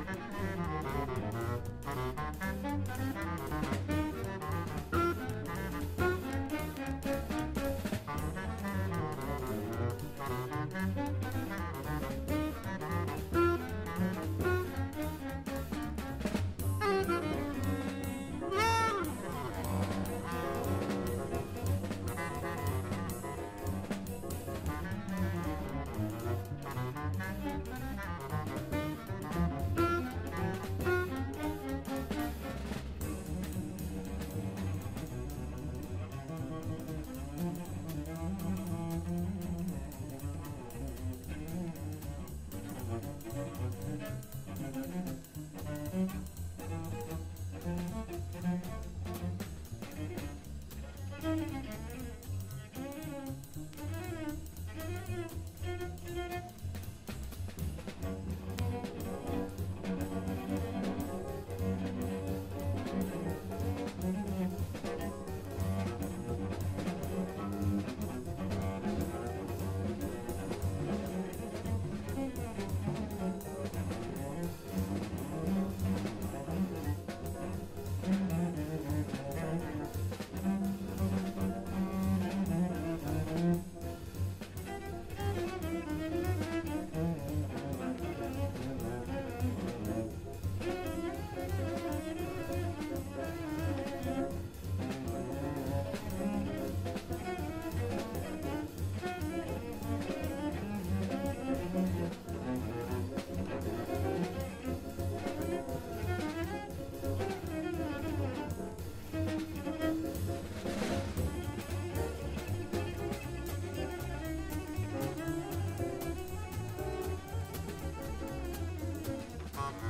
Mm-hmm.